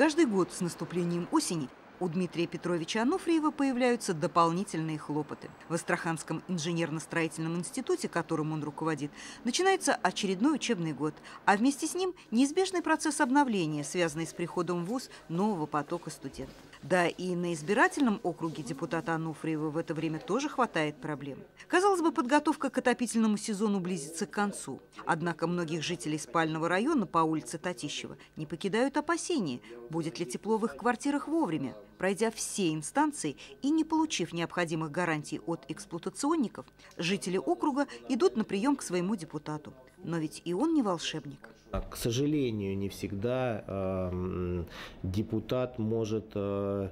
Каждый год с наступлением осени у Дмитрия Петровича Ануфриева появляются дополнительные хлопоты. В Астраханском инженерно-строительном институте, которым он руководит, начинается очередной учебный год, а вместе с ним неизбежный процесс обновления, связанный с приходом в ВУЗ нового потока студентов. Да и на избирательном округе депутата Ануфриева в это время тоже хватает проблем. Казалось бы, подготовка к отопительному сезону близится к концу. Однако многих жителей спального района по улице Татищева не покидают опасения, будет ли тепло в их квартирах вовремя. Пройдя все инстанции и не получив необходимых гарантий от эксплуатационников, жители округа идут на прием к своему депутату. Но ведь и он не волшебник. К сожалению, не всегда э, депутат может, э,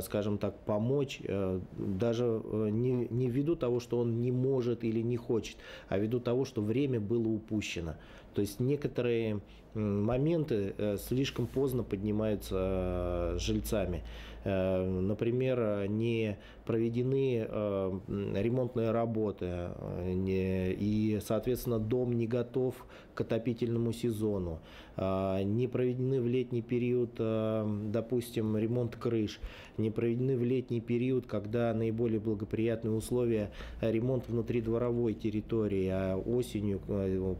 скажем так, помочь, э, даже э, не, не ввиду того, что он не может или не хочет, а ввиду того, что время было упущено. То есть некоторые моменты э, слишком поздно поднимаются э, жильцами. Э, например, не проведены ремонтные работы, и, соответственно, дом не готов к отопительному сезону. Не проведены в летний период, допустим, ремонт крыш. Не проведены в летний период, когда наиболее благоприятные условия ремонт внутридворовой территории, а осенью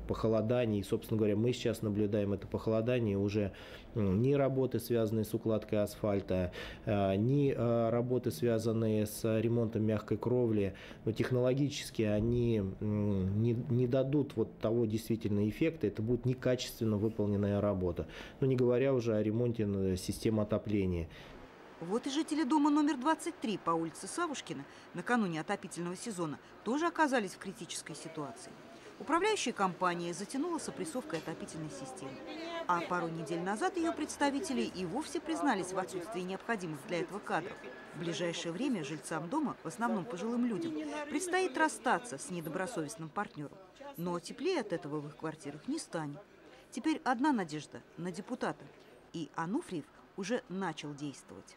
похолодание. И, собственно говоря, мы сейчас наблюдаем это похолодание уже ни работы, связанные с укладкой асфальта, а, ни работы, связанные с ремонтом мягкой кровли, но технологически они не, не дадут вот того действительно эффекта, это будет некачественно выполненная работа. Ну, не говоря уже о ремонте системы отопления. Вот и жители дома номер 23 по улице Савушкина накануне отопительного сезона тоже оказались в критической ситуации. Управляющая компания затянула с опрессовкой отопительной системы. А пару недель назад ее представители и вовсе признались в отсутствии необходимых для этого кадров. В ближайшее время жильцам дома, в основном пожилым людям, предстоит расстаться с недобросовестным партнером. Но теплее от этого в их квартирах не станет. Теперь одна надежда на депутата. И Ануфриев уже начал действовать.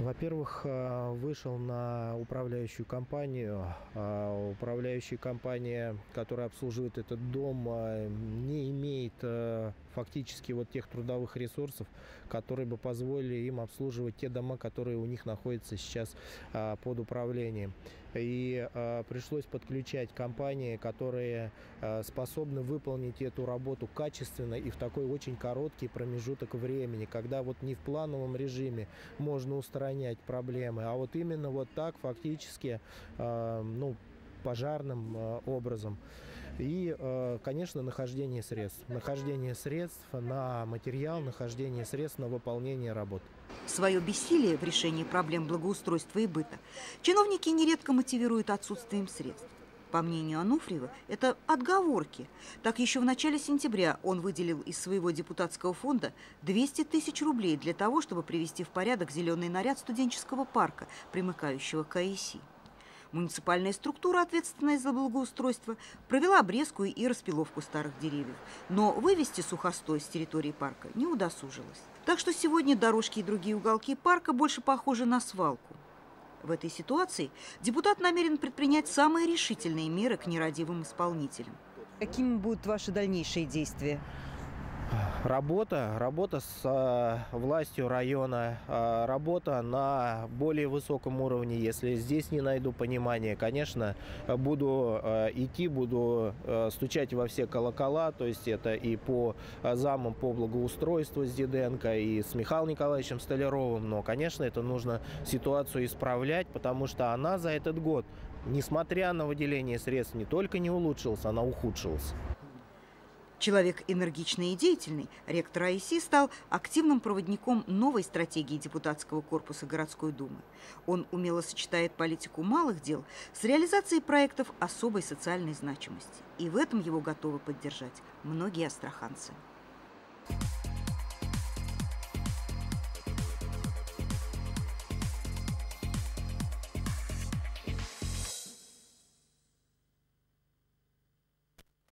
Во-первых, э, вышел на управляющую компанию. А управляющая компания, которая обслуживает этот дом, э, не имеет э, фактически вот тех трудовых ресурсов, которые бы позволили им обслуживать те дома, которые у них находятся сейчас под управлением. И пришлось подключать компании, которые способны выполнить эту работу качественно и в такой очень короткий промежуток времени, когда вот не в плановом режиме можно устранять проблемы, а вот именно вот так фактически, э, ну, пожарным э, образом. И, э, конечно, нахождение средств. Нахождение средств на материал, нахождение средств на выполнение работ. Свое бессилие в решении проблем благоустройства и быта чиновники нередко мотивируют отсутствием средств. По мнению Ануфриева, это отговорки. Так еще в начале сентября он выделил из своего депутатского фонда 200 тысяч рублей для того, чтобы привести в порядок зеленый наряд студенческого парка, примыкающего к АИСИ. Муниципальная структура, ответственная за благоустройство, провела обрезку и распиловку старых деревьев. Но вывести сухостой с территории парка не удосужилась. Так что сегодня дорожки и другие уголки парка больше похожи на свалку. В этой ситуации депутат намерен предпринять самые решительные меры к нерадивым исполнителям. Какими будут ваши дальнейшие действия? Работа, работа с э, властью района, э, работа на более высоком уровне. Если здесь не найду понимания, конечно, буду э, идти, буду э, стучать во все колокола, то есть это и по замам по благоустройству с Диденко, и с Михаилом Николаевичем Столяровым, но, конечно, это нужно ситуацию исправлять, потому что она за этот год, несмотря на выделение средств, не только не улучшилась, она ухудшилась. Человек энергичный и деятельный, ректор АИСИ стал активным проводником новой стратегии депутатского корпуса городской думы. Он умело сочетает политику малых дел с реализацией проектов особой социальной значимости. И в этом его готовы поддержать многие астраханцы. Thank you